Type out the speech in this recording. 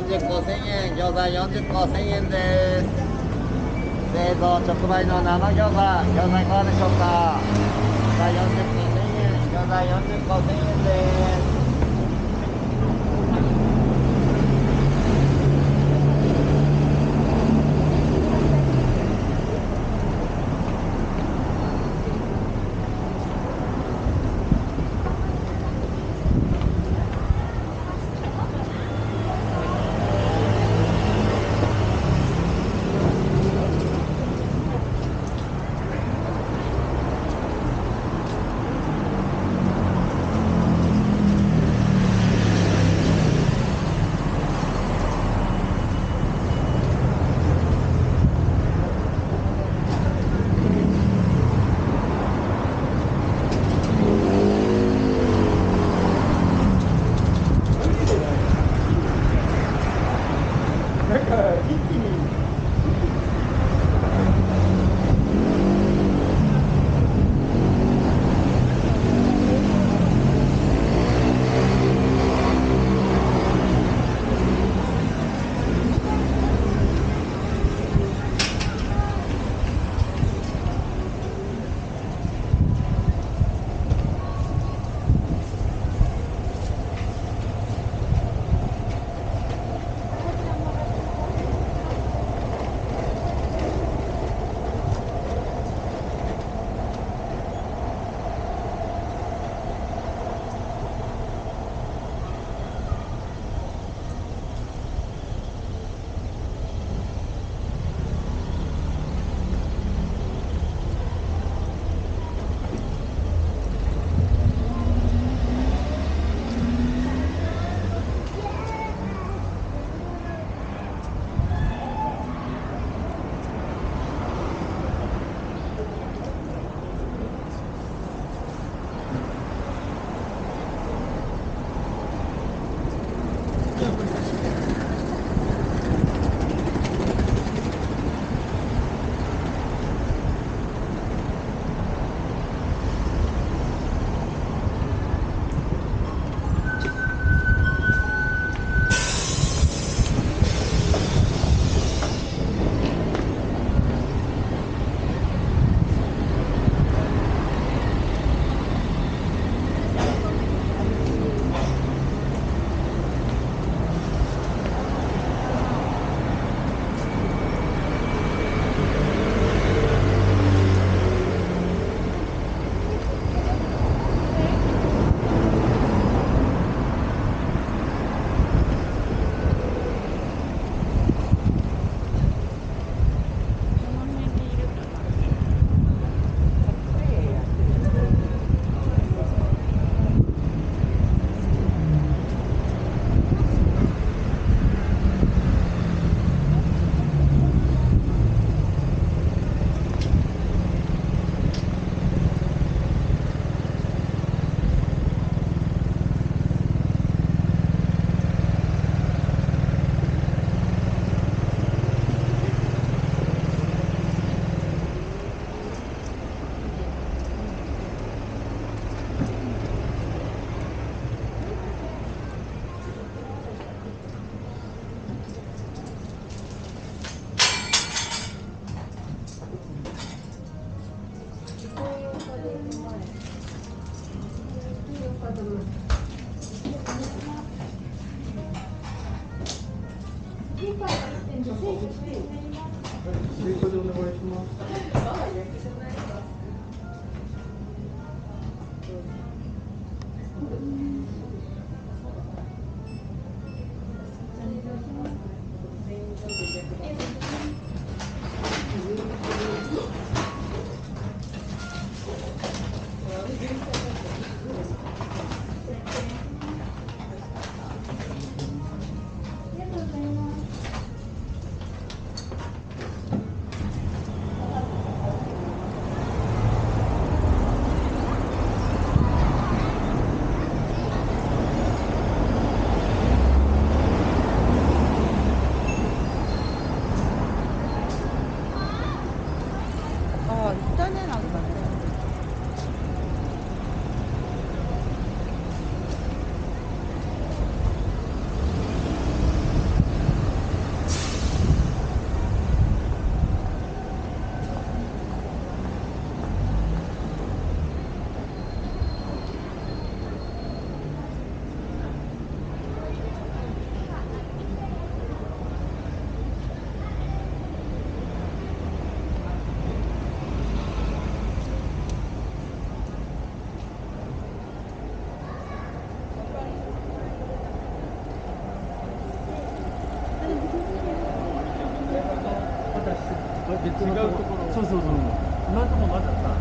40個1000円餃子40個1000円です。製造直売の生餃子。餃子いかがでしょうか？餃子40個1000円餃子40個1000円です。そうそうそう。今のところまださ